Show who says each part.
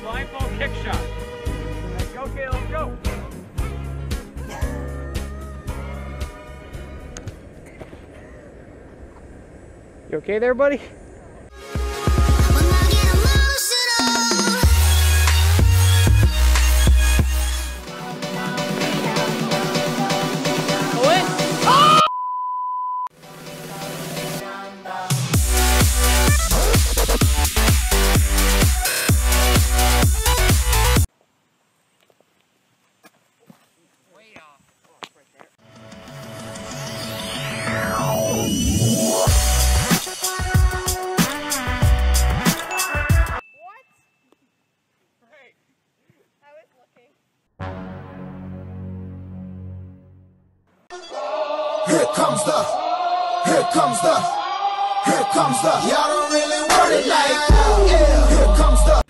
Speaker 1: blindfold kick shot. Go, Caleb, go. You okay there, buddy?
Speaker 2: Here comes the, here comes the, here comes the. Y'all don't really want it like that. Yeah, here comes the.